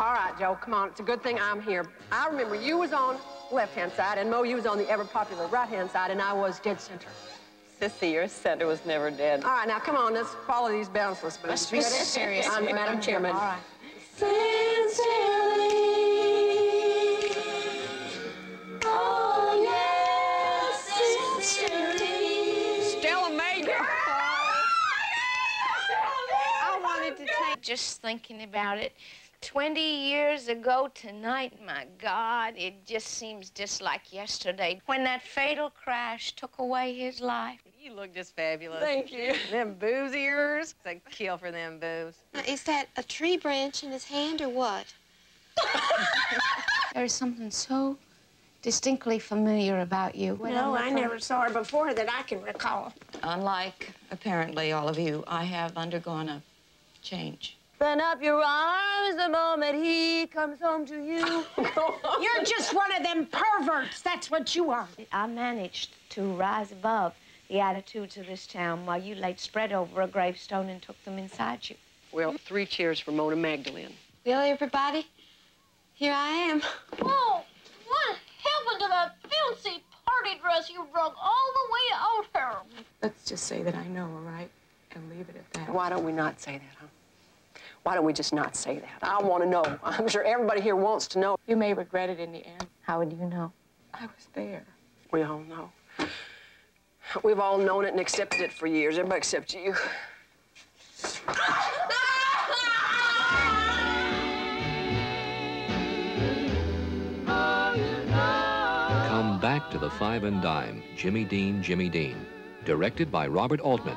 All right, Joe, come on. It's a good thing I'm here. I remember you was on left-hand side, and Mo, you was on the ever-popular right-hand side, and I was dead center. Sissy, your center was never dead. All right, now, come on. Let's follow these bounceless moves. Let's be serious. I'm Madam Chairman. All right. Sincerely. Oh, yes, sincerely. Stella Major. Ah, I wanted to take just thinking about it. 20 years ago tonight, my God, it just seems just like yesterday when that fatal crash took away his life. You look just fabulous. Thank you. Them boobs of yours, it's a kill for them boobs. Now, is that a tree branch in his hand or what? There's something so distinctly familiar about you. No, I never saw her before that I can recall. Unlike, apparently, all of you, I have undergone a change. Open up your arms the moment he comes home to you. You're just one of them perverts. That's what you are. I managed to rise above the attitudes of this town while you laid spread over a gravestone and took them inside you. well, three cheers for Mona Magdalene. Well, everybody, here I am. Oh, what happened to that fancy party dress you drug all the way out here? Let's just say that I know, all right? And leave it at that. Why don't we not say that, huh? Why don't we just not say that? I want to know. I'm sure everybody here wants to know. You may regret it in the end. How would you know? I was there. We all know. We've all known it and accepted it for years. Everybody except you. Come back to the Five and Dime, Jimmy Dean, Jimmy Dean. Directed by Robert Altman.